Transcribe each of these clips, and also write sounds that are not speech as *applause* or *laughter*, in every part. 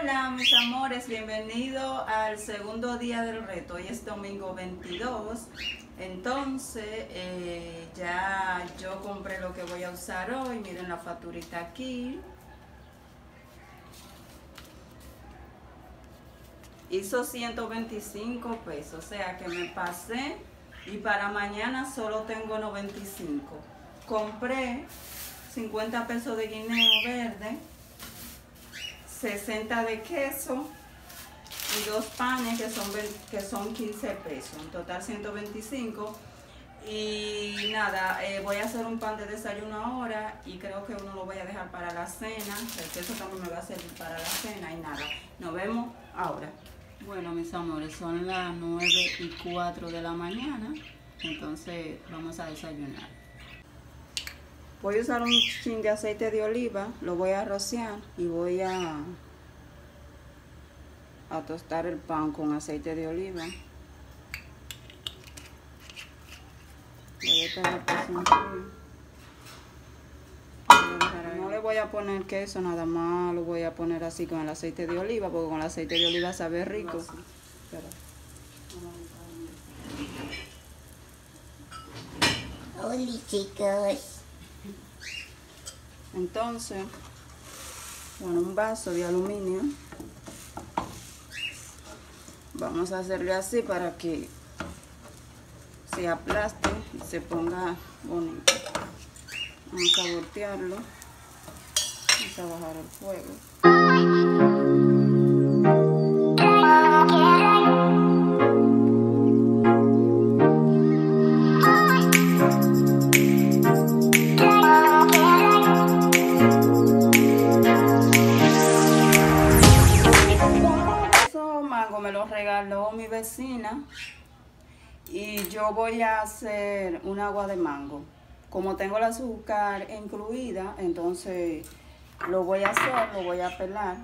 Hola mis amores, bienvenido al segundo día del reto. Hoy es domingo 22. Entonces eh, ya yo compré lo que voy a usar hoy. Miren la facturita aquí. Hizo 125 pesos, o sea que me pasé y para mañana solo tengo 95. Compré 50 pesos de guineo verde 60 de queso y dos panes que son, que son 15 pesos, en total 125. Y nada, eh, voy a hacer un pan de desayuno ahora y creo que uno lo voy a dejar para la cena. El queso también me va a servir para la cena y nada. Nos vemos ahora. Bueno, mis amores, son las 9 y 4 de la mañana. Entonces vamos a desayunar. Voy a usar un chin de aceite de oliva, lo voy a rociar y voy a, a tostar el pan con aceite de oliva. No le voy a poner queso nada más, lo voy a poner así con el aceite de oliva, porque con el aceite de oliva sabe rico. Hola chicos. Entonces, con un vaso de aluminio, vamos a hacerle así para que se aplaste y se ponga bonito. Vamos a voltearlo. Vamos a bajar el fuego. Y yo voy a hacer un agua de mango. Como tengo el azúcar incluida, entonces lo voy a hacer, lo voy a pelar.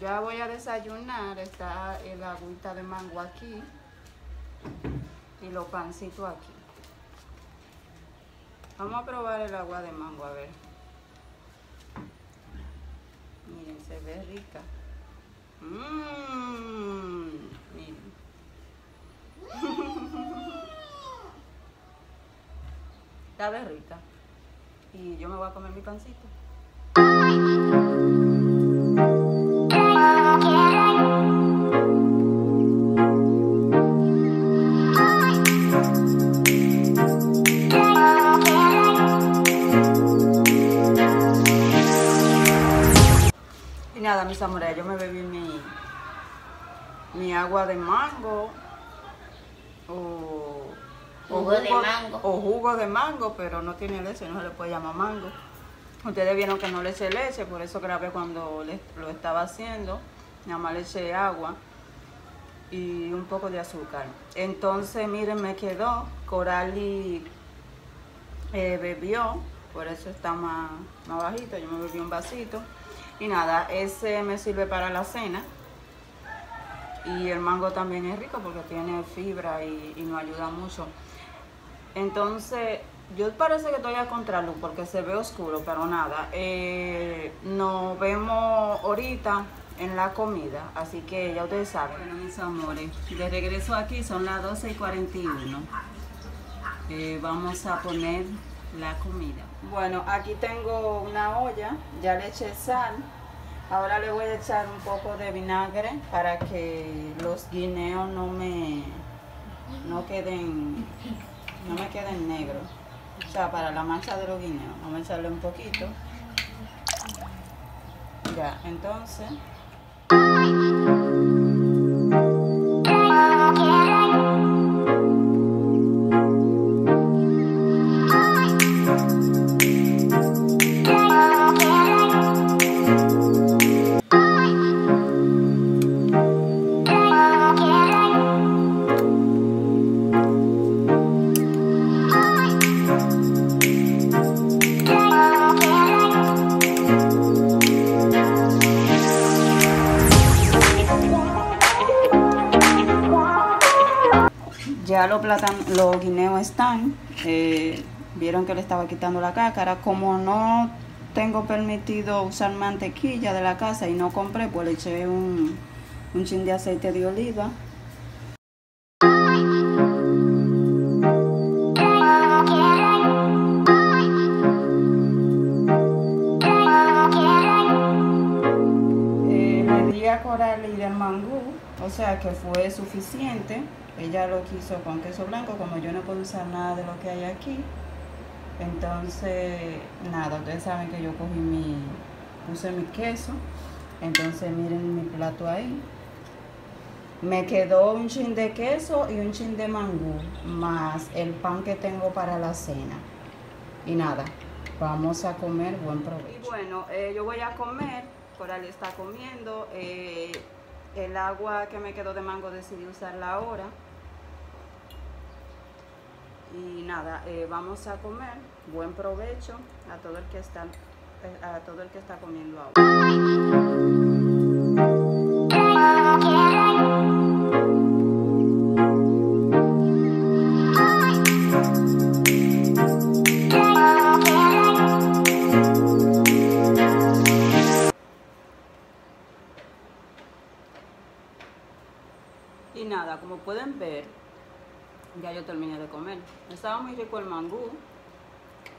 Ya voy a desayunar. Está el agüita de mango aquí. Y los pancitos aquí. Vamos a probar el agua de mango, a ver. Miren, se ve rica. Mmm, miren. *laughs* Está rica. Y yo me voy a comer mi pancito. Yo me bebí mi, mi agua de mango o, jugo, de mango. O jugo de mango, pero no tiene leche, no se le puede llamar mango. Ustedes vieron que no le eché leche, por eso grabé cuando lo estaba haciendo. Nada más le eché agua y un poco de azúcar. Entonces, miren, me quedó. Corali eh, bebió, por eso está más, más bajito. Yo me bebí un vasito. Y nada, ese me sirve para la cena. Y el mango también es rico porque tiene fibra y, nos ayuda mucho. Entonces, yo parece que estoy a contraluz porque se ve oscuro, pero nada. Eh, nos vemos ahorita en la comida, así que ya ustedes saben. Bueno, mis amores, de regreso aquí son las 12 y 41. Eh, vamos a poner la comida. Bueno, aquí tengo una olla, ya le eché sal. Ahora le voy a echar un poco de vinagre para que los guineos no me no queden no me queden negros. O sea, para la mancha de los guineos. Vamos a echarle un poquito. Ya, entonces los plátanos, los guineos están. eh, vieron que le estaba quitando la cácara. Como no tengo permitido usar mantequilla de la casa y no compré, pues le eché un, un chin de aceite de oliva. O sea que fue suficiente. Ella lo quiso con queso blanco, como yo no puedo usar nada de lo que hay aquí. Entonces, nada, ustedes saben que yo cogí mi, puse mi queso. Entonces, miren mi plato ahí. Me quedó un chin de queso y un chin de mangú, más el pan que tengo para la cena. Y nada, vamos a comer, buen provecho. Y bueno, eh, yo voy a comer, Coral está comiendo. eh, el agua que me quedó de mango decidí usarla ahora. Y nada, eh, vamos a comer. Buen provecho a todo el que está, eh, a todo el que está comiendo ahora. Ya yo terminé de comer. Estaba muy rico el mangú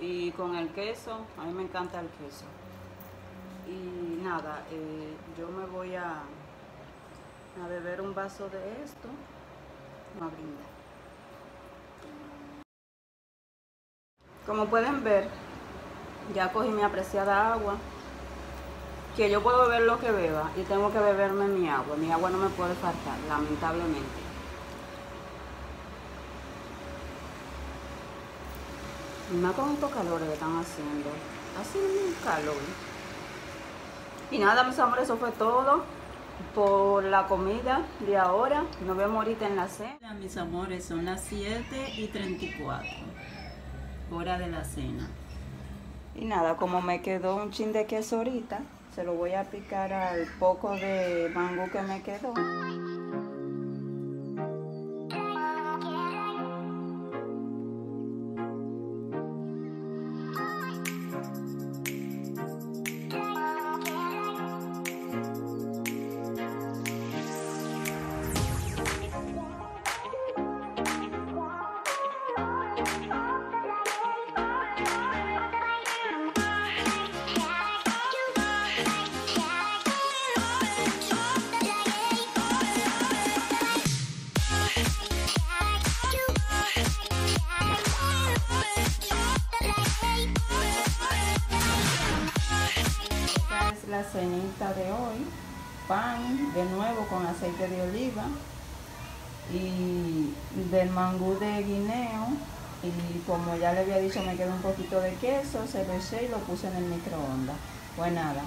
y con el queso, a mí me encanta el queso. Y nada, eh, yo me voy a, a beber un vaso de esto, a brindar. Como pueden ver, ya cogí mi apreciada agua, que yo puedo beber lo que beba y tengo que beberme mi agua. Mi agua no me puede faltar, lamentablemente. Y más con estos calores que están haciendo. Hace un calor. Y nada, mis amores, eso fue todo por la comida de ahora. Nos vemos ahorita en la cena. Mis amores, son las 7 y 34. Hora de la cena. Y nada, como me quedó un chin de queso ahorita, se lo voy a picar al poco de mango que me quedó. La cenita de hoy. Pan de nuevo con aceite de oliva y del mangú de guineo. Y como ya le había dicho, me quedó un poquito de queso, se lo eché y lo puse en el microondas. Pues nada,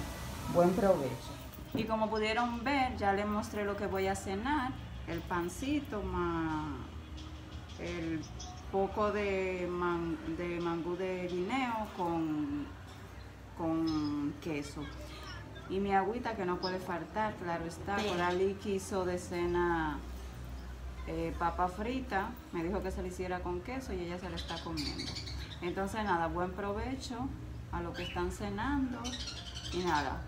buen provecho. Y como pudieron ver, ya les mostré lo que voy a cenar. El pancito más el poco de mangú de guineo con con queso. Y mi agüita que no puede faltar, claro está. Coralí quiso de cena eh, papa frita, me dijo que se le hiciera con queso y ella se la está comiendo. Entonces nada, buen provecho a lo que están cenando y nada,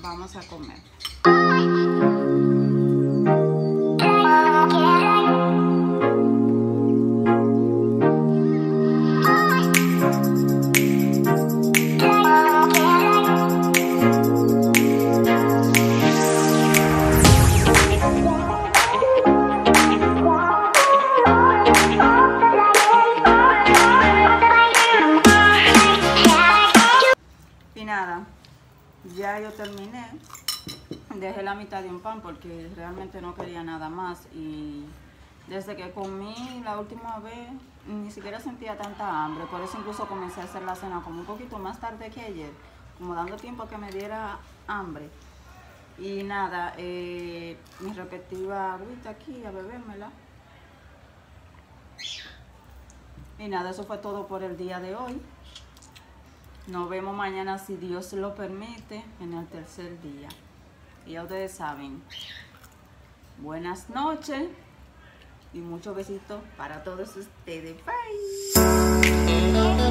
vamos a comer. Quería nada más. Y desde que comí la última vez, ni siquiera sentía tanta hambre. Por eso incluso comencé a hacer la cena como un poquito más tarde que ayer, como dando tiempo a que me diera hambre. Y nada, eh, mi respectiva agüita aquí, a bebérmela. Y nada, eso fue todo por el día de hoy. Nos vemos mañana si Dios lo permite en el tercer día. Y ya ustedes saben. Buenas noches y muchos besitos para todos ustedes. Bye.